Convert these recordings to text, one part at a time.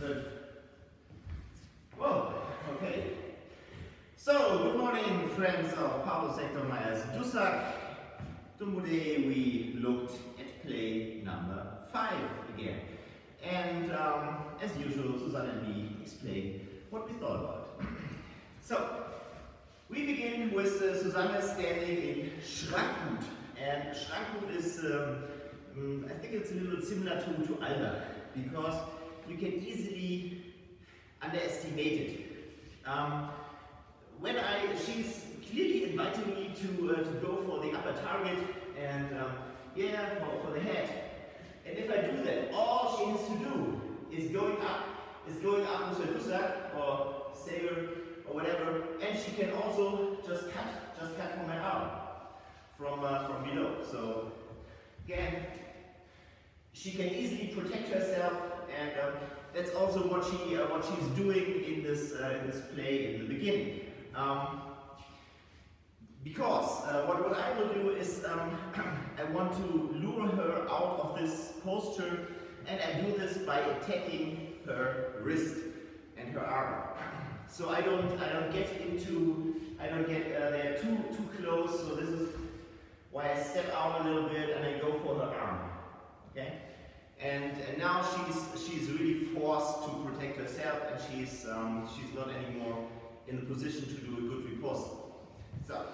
Good. Okay. So, good morning friends of Paulus Hector. Today we looked at play number five again. And um, as usual, Susanne and me explain what we thought about. So, we begin with uh, Susanne standing in Schrankhut. And Schrankhut is, um, mm, I think it's a little similar to, to Albach because you can easily underestimate it. Um, when I, she's clearly inviting me to, uh, to go for the upper target and um, yeah, for, for the head. And if I do that, all she has to do is going up, is going up with a Dussack or saber or whatever, and she can also just cut, just cut from my arm, from, uh, from below. So again, she can easily protect herself that's also what she uh, what she's doing in this uh, in this play in the beginning. Um, because uh, what, what I will do is um, I want to lure her out of this posture and I do this by attacking her wrist and her arm. So I don't I don't get into I don't get uh, there too too close. So this is why I step out a little bit and I go for her arm. Okay. And, and now she's she's really forced to protect herself, and she's um, she's not anymore in the position to do a good riposte. So,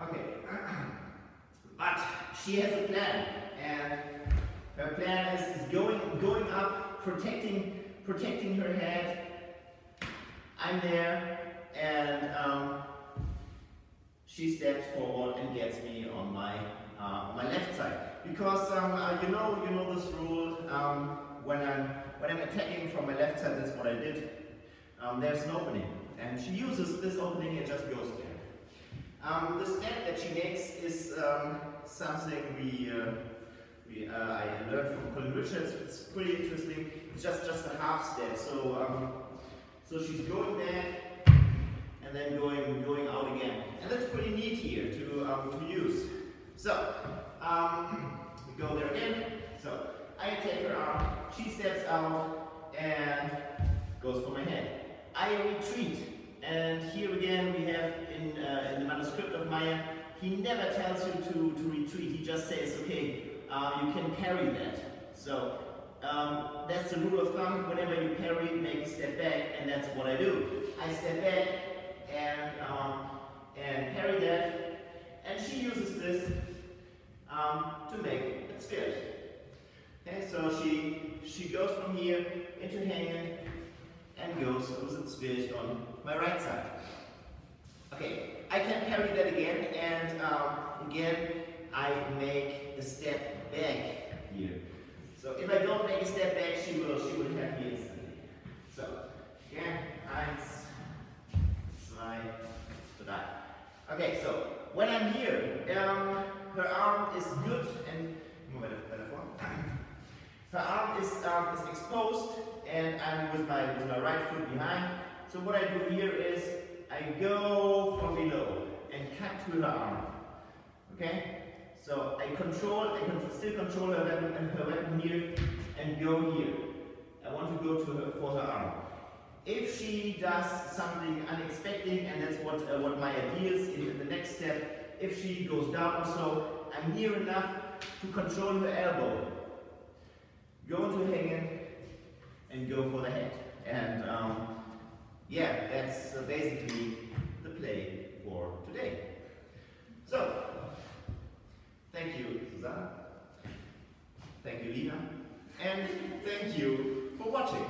okay, but she has a plan, and her plan is, is going going up, protecting protecting her head. I'm there, and um, she steps forward and gets me on my uh, my left side. Because um, uh, you know you know this rule um, when I'm when I'm attacking from my left side that's what I did. Um, there's an opening. And she uses this opening and just goes there. Um, the step that she makes is um, something we, uh, we uh, I learned from Colin Richards. It's pretty interesting. It's just just a half step. So um, so she's going there and then going going out again. And that's pretty neat here to, to use so, um, we go there again. So, I take her arm, she steps out and goes for my head. I retreat, and here again we have in, uh, in the manuscript of Mair, he never tells you to, to retreat, he just says, okay, uh, you can parry that. So, um, that's the rule of thumb, whenever you parry, make a step back, and that's what I do. I step back and, um, and parry that, and she uses this um, to make it scarce. Okay, so she she goes from here into hanging and goes with its fish on my right side. Okay, I can parry that again, and um, again I make a step back here. So if I don't make a step back, she will she will have me instantly. So again, eins, zwei, drei. Okay, so when I'm here, um, her arm is good and her arm is, um, is exposed and I'm with my, with my right foot behind. So what I do here is I go from below and cut to her arm. Okay? So I control, I can still control her weapon, her weapon here and go here. I want to go to her for her arm. If she does something unexpected, and that's what, uh, what my idea is in the next step, if she goes down or so, I'm near enough to control her elbow. Go into hanging and go for the head. And um, yeah, that's uh, basically the play for today. So, thank you, Susanne. Thank you, Lina. And thank you for watching.